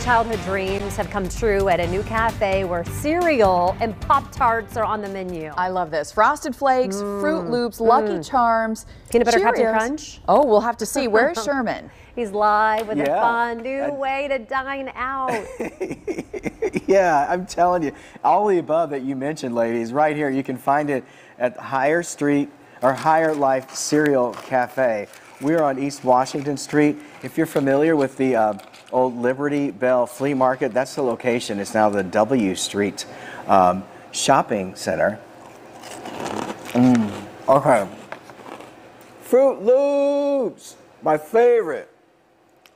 Childhood dreams have come true at a new cafe where cereal and Pop Tarts are on the menu. I love this. Frosted Flakes, Froot Loops, Lucky Charms, Mm, Peanut butter Captain Cheerios. Crunch? Oh, we'll have to see. Where's Sherman? He's live with a Yeah. fun new I- way to dine out. Yeah, I'm telling you, all the above that you mentioned, ladies, right here. You can find it at Higher Street or Higher Life Cereal Cafe. We're on East Washington Street. If you're familiar with the uh, old Liberty Bell Flea Market, that's the location. It's now the W Street um, Shopping Center. Mm, okay. Froot Loops, my favorite.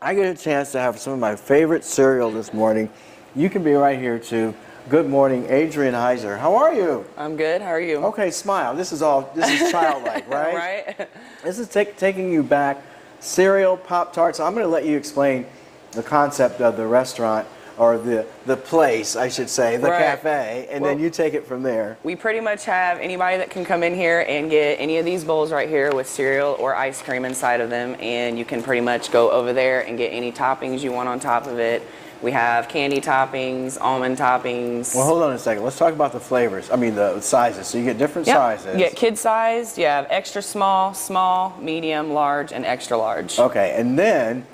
I get a chance to have some of my favorite cereal this morning. You can be right here too. Good morning, Adrian Heiser. How are you? I'm good. How are you? Okay, smile. This is all. This is childlike, right? Right? This is take, taking you back. Cereal, Pop Tarts. I'm going to let you explain the concept of the restaurant or the the place, I should say, the Right. cafe, and then you take it from there. we pretty much have anybody that can come in here and get any of these bowls right here with cereal or ice cream inside of them, and you can pretty much go over there and get any toppings you want on top of it. We have candy toppings, almond toppings. Well, hold on a second. Let's talk about the flavors. I mean, the sizes. So you get different Yep. sizes. You get kid sized, you have extra small, small, medium, large, and extra large. Okay, and then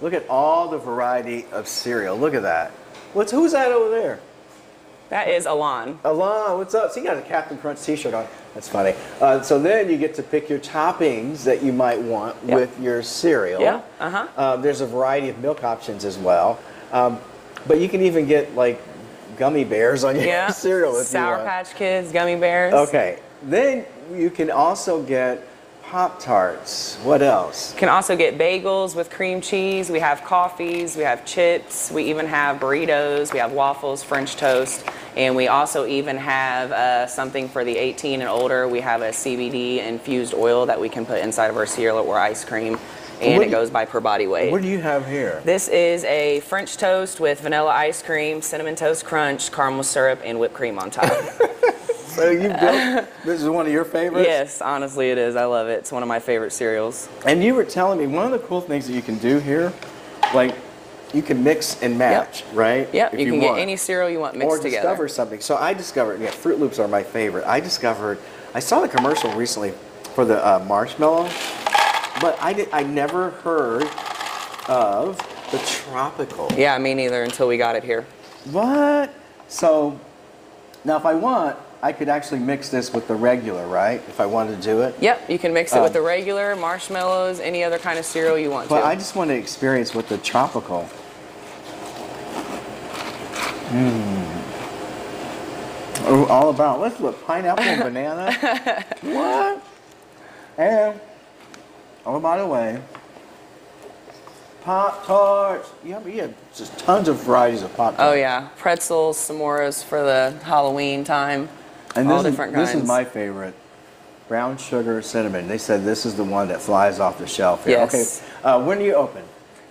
look at all the variety of cereal. Look at that. What's who's that over there? That is Alon. Alon, what's up? So you got a Captain Crunch T-shirt on. That's funny. Uh, so then you get to pick your toppings that you might want Yep. with your cereal. Yeah, uh-huh. Uh, there's a variety of milk options as well, um, but you can even get like gummy bears on your Yeah. cereal if Sour you want. Sour Patch Kids, gummy bears. Okay. Then you can also get Pop Tarts. What else? Can also get bagels with cream cheese. We have coffees, we have chips, we even have burritos, we have waffles, French toast, and we also even have uh, something for the 18 and older. We have a CBD infused oil that we can put inside of our cereal or ice cream, and What it goes by per body weight. What do you have here? This is a French toast with vanilla ice cream, cinnamon toast crunch, caramel syrup, and whipped cream on top. So you built. this is one of your favorites. yes, honestly, it is. I love it. It's one of my favorite cereals. And you were telling me one of the cool things that you can do here, like you can mix and match, right? Yep, If you can want. get any cereal you want mixed or together. discover something. So I discovered, yeah, Froot Loops are my favorite. I discovered, I saw the commercial recently for the uh, marshmallow, but I did, I never heard of the tropical. Yeah, me neither until we got it here. What? So now, if I want, I could actually mix this with the regular, right? If I wanted to do it. Yep, you can mix it Um, with the regular marshmallows, any other kind of cereal you want But to. I just want to experience what the tropical. Mmm. Oh, all about. Let's look. Pineapple and banana. what? And, oh, by the way, Pop Tarts. Yeah, but you have just tons of varieties of Pop Tarts. oh yeah, pretzels, s'mores for the Halloween time. And all this, different is, this is my favorite. Brown sugar cinnamon. They said this is the one that flies off the shelf here. Yes. Okay. Uh, when do you open?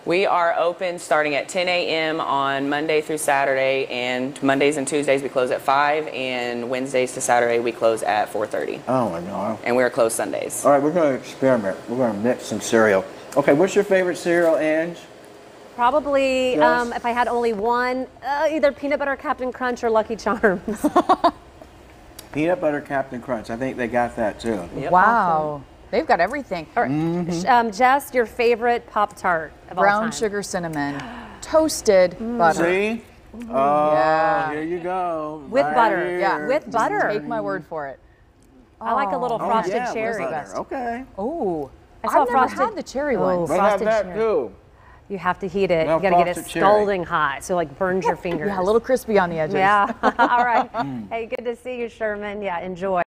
We are open starting at 10 a.m. on Monday through Saturday, and Mondays and Tuesdays we close at 5, and Wednesdays to Saturday we close at 4:30, Oh my God. and we are closed Sundays. All right, we're going to experiment. We're going to mix some cereal. Okay, what's your favorite cereal, Ange? Probably, Yes. um, if I had only one, uh, either peanut butter Captain Crunch or Lucky Charms. Peanut butter Captain Crunch. I think they got that too. Yep. Wow. They've got everything. Or, sh- mm-hmm. um, Jess, your favorite Pop Tart of all Brown time. sugar cinnamon, toasted mm. butter. See? Mm-hmm. Oh, Yeah. here you go. With Right butter, here. Yeah, With just butter. Take my word for it. I like a little Oh, frosted yeah, cherry. butter. Okay. Oh, I saw I've never frosted- had the cherry Oh. one. They have Frosted that cherry. too. You have to heat it. Now you got to get it scalding hot, so like burns your fingers. Yeah, a little crispy on the edges. Yeah. All right. Mm. Hey, good to see you, Sherman. Yeah, enjoy.